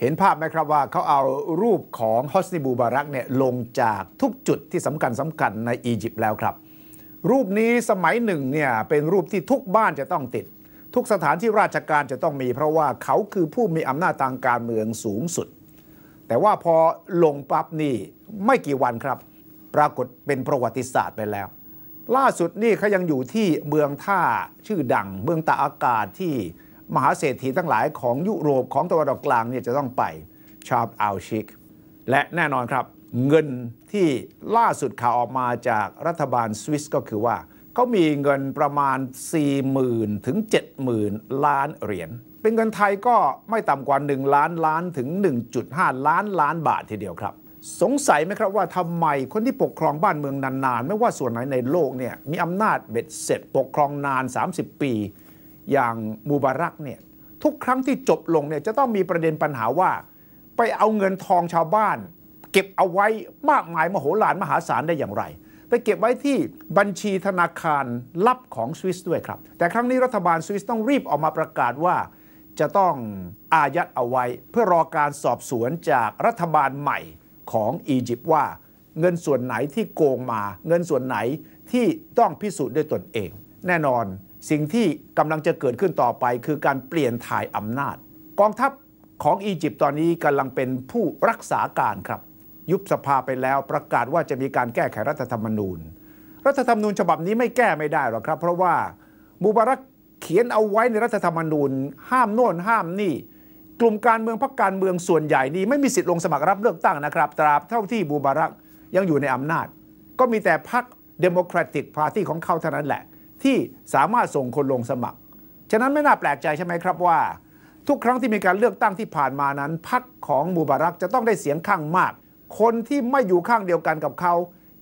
เห็นภาพไหมครับว่าเขาเอารูปของฮอสนิบูบารักเนี่ยลงจากทุกจุดที่สำคัญสำคัญในอียิปต์แล้วครับ รูปนี้สมัยหนึ่งเนี่ยเป็นรูปที่ทุกบ้านจะต้องติด ทุกสถานที่ราชการจะต้องมี เพราะว่าเขาคือผู้มีอำนาจทางการเมืองสูงสุด แต่ว่าพอลงปั๊บนี่ไม่กี่วันครับ ปรากฏเป็นประวัติศาสตร์ไปแล้ว ล่าสุดนี่เขายังอยู่ที่เมืองท่าชื่อดัง เมืองตาอากาศที่ มหาเศรษฐีทั้งหลายของยุโรปของตะวันออกกลางเนี่ยจะต้องไปชาบอัลชิก และแน่นอนครับ เงินที่ล่าสุดข่าวออกมาจากรัฐบาลสวิสก็คือว่าเขามีเงินประมาณ 40,000 ถึง 70,000 ล้านเหรียญเป็นเงินไทยก็ไม่ต่ำกว่า 1 ล้านล้านถึง 1.5 ล้านล้านบาททีเดียวครับ สงสัยไหมครับว่าทำไมคนที่ปกครองบ้านเมืองนานๆ ไม่ว่าส่วนไหนในโลกเนี่ยมีอำนาจเบ็ดเสร็จปกครองนาน 30 ปี อย่างมูบารักเนี่ยทุกครั้งที่จบลงเนี่ยจะต้องมีประเด็นปัญหาว่า ไปเอาเงินทองชาวบ้าน เก็บเอาไว้มากมายมโหฬารมหาศาลได้อย่างไร ไปเก็บไว้ที่บัญชีธนาคารลับของสวิสด้วยครับ แต่ครั้งนี้รัฐบาลสวิสต้องรีบออกมาประกาศว่า จะต้องอายัดเอาไว้ เพื่อรอการสอบสวนจากรัฐบาลใหม่ของอียิปต์ว่า เงินส่วนไหนที่โกงมา เงินส่วนไหนที่ต้องพิสูจน์ด้วยตนเอง แน่นอน สิ่งที่กำลังจะเกิดขึ้นต่อไป คือการเปลี่ยนถ่ายอำนาจ กองทัพของอียิปต์ตอนนี้กำลังเป็นผู้รักษาการครับ ยุบสภาไปแล้วประกาศว่าจะมีการแก้ไขรัฐธรรมนูญ รัฐธรรมนูญฉบับนี้ไม่แก้ไม่ได้หรอกครับ เพราะว่ามูบารักเขียนเอาไว้ในรัฐธรรมนูญ ห้ามโน่นห้ามนี่ กลุ่มการเมืองพรรคการเมืองส่วนใหญ่นี้ไม่มีสิทธิ์ลงสมัครรับเลือกตั้งนะครับ ตราบเท่าที่มูบารักยังอยู่ในอำนาจ ก็มีแต่พรรค Democratic Party ของเขาเท่านั้นแหละ ที่สามารถส่งคนลงสมัคร ฉะนั้นไม่น่าแปลกใจใช่ไหมครับว่า ทุกครั้งที่มีการเลือกตั้งที่ผ่านมานั้นพรรคของมูบารักจะต้องได้เสียงข้างมาก คนที่ไม่อยู่ข้างเดียวกันกับเขา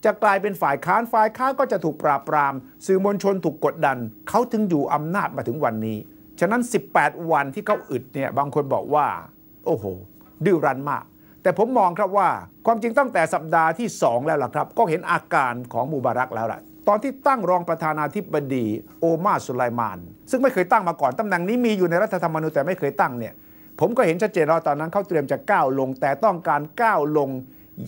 จะกลายเป็นฝ่ายค้านฝ่ายค้านก็จะถูกปราบปราม สื่อมวลชนถูกกดดัน เขาถึงอยู่อำนาจมาถึงวันนี้ ฉะนั้น 18 วันที่เขาอึดเนี่ยบางคนบอกว่า โอ้โห ดื้อรั้นมาก แต่ผมมองครับว่าความจริงตั้งแต่สัปดาห์ที่ 2 แล้วล่ะครับ ก็เห็นอาการของมูบารักแล้วล่ะ ตอนที่ตั้งรองประธานาธิบดีโอมาสุไลมาน ซึ่งไม่เคยตั้งมาก่อนตำแหน่งนี้มีอยู่ในรัฐธรรมนูญแต่ไม่เคยตั้งเนี่ยผมก็เห็นชัดเจนว่าตอนนั้นเขาเตรียมจะก้าวลง แต่ต้องการก้าวลง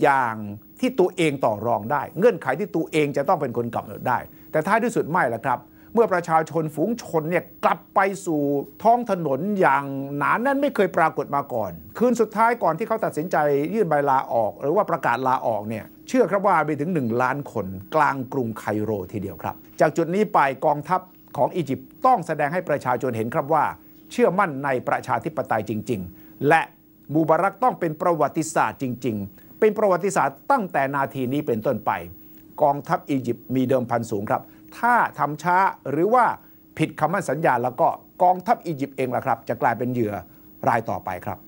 อย่างที่ตัวเองต่อรองได้ เงื่อนไขที่ตัวเองจะต้องเป็นคนกำหนดได้ แต่ท้ายที่สุดไม่ละครับ เมื่อประชาชนฝูงชนเนี่ยกลับไปสู่ท้องถนนอย่างหนาแน่นไม่เคยปรากฏมาก่อน คืนสุดท้ายก่อนที่เขาตัดสินใจยื่นใบลาออก หรือว่าประกาศลาออกเนี่ย เชื่อครับว่าไปถึง 1 ล้านคนกลางกรุงไคโรทีเดียวครับ จากจุดนี้ไปกองทัพของอียิปต์ต้องแสดงให้ประชาชนเห็นครับว่า เชื่อมั่นในประชาธิปไตยจริง ๆ และมูบารักต้องเป็นประวัติศาสตร์จริง ๆ เป็นประวัติศาสตร์ตั้งแต่นาทีนี้เป็นต้นไป กองทัพอียิปต์มีเดิมพันสูงครับ ถ้าทำช้าหรือว่าผิดคำมั่นสัญญาแล้วก็กองทัพอียิปต์เองล่ะครับ จะกลายเป็นเหยื่อรายต่อไปครับ